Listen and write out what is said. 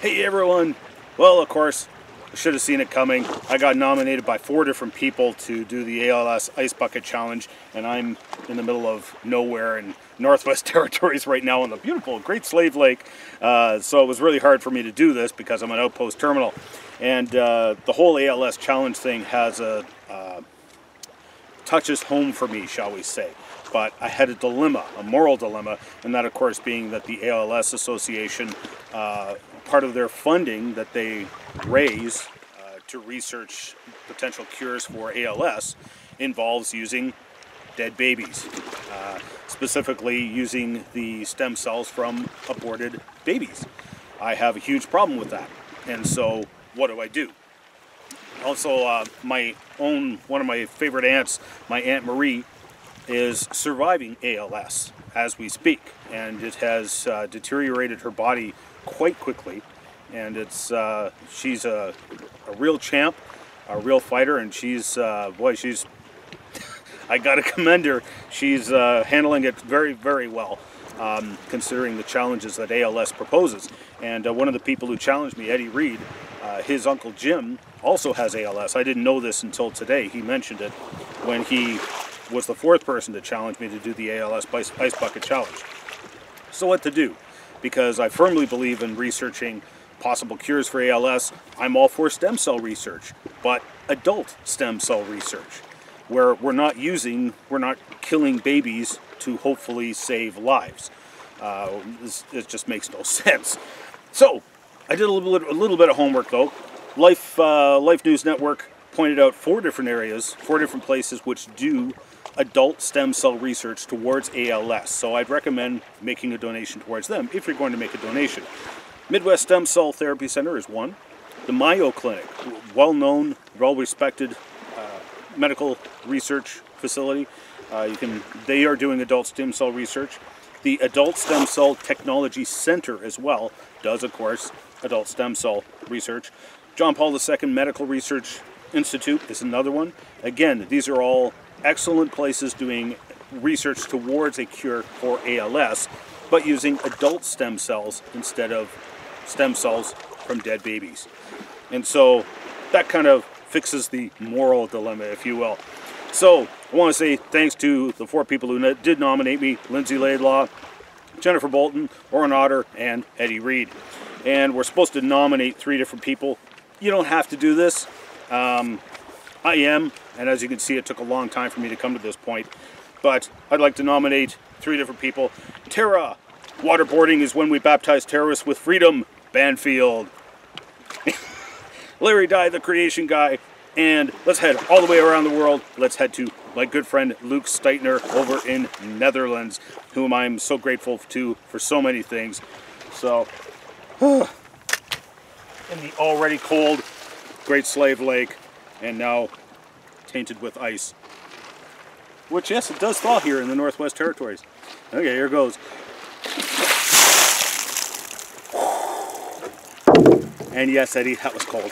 Hey everyone! Well, of course, I should have seen it coming. I got nominated by four different people to do the ALS Ice Bucket Challenge, and I'm in the middle of nowhere in Northwest Territories right now on the beautiful Great Slave Lake. Uh, so it was really hard for me to do this because I'm an outpost terminal. And uh, the whole ALS Challenge thing has a uh, touches home for me, shall we say but I had a dilemma, a moral dilemma, and that of course being that the ALS Association, uh, part of their funding that they raise uh, to research potential cures for ALS involves using dead babies, uh, specifically using the stem cells from aborted babies. I have a huge problem with that, and so what do I do? Also, uh, my own, one of my favorite aunts, my Aunt Marie, is surviving ALS as we speak, and it has uh, deteriorated her body quite quickly. And it's uh, she's a, a, real champ, a real fighter, and she's uh, boy, she's I gotta commend her. She's uh, handling it very, very well. Um, considering the challenges that ALS proposes. And uh, one of the people who challenged me, Eddie Reed, uh, his uncle Jim also has ALS. I didn't know this until today. He mentioned it when he was the fourth person to challenge me to do the ALS Ice Bucket Challenge. So what to do? Because I firmly believe in researching possible cures for ALS, I'm all for stem cell research, but adult stem cell research, where we're not using, we're not killing babies to hopefully save lives. Uh, this, just makes no sense. So, I did a little bit, a little bit of homework though. Life, uh, Life News Network pointed out four different areas, four different places which do adult stem cell research towards ALS. So I'd recommend making a donation towards them if you're going to make a donation. Midwest Stem Cell Therapy Center is one. The Mayo Clinic, well-known, well-respected uh, medical research facility. Uh, you can, they are doing adult stem cell research. The Adult Stem Cell Technology Center as well does, of course, adult stem cell research. John Paul II Medical Research Institute is another one. Again, these are all excellent places doing research towards a cure for ALS, but using adult stem cells instead of stem cells from dead babies. And so that kind of fixes the moral dilemma, if you will. So I want to say thanks to the four people who did nominate me, Lindsay Laidlaw, Jennifer Bolton, Orrin Otter, and Eddie Reed. And we're supposed to nominate three different people. You don't have to do this. Um, I am, and as you can see, it took a long time for me to come to this point. But I'd like to nominate three different people. Tara, waterboarding is when we baptize terrorists with freedom, Banfield. Larry Dye, the creation guy. And let's head all the way around the world. Let's head to my good friend Luke Steitner over in Netherlands, whom I'm so grateful to for so many things. So, in the already cold Great Slave Lake, and now tainted with ice. Which, yes, it does thaw here in the Northwest Territories. Okay, here goes. And yes, Eddie, that was cold.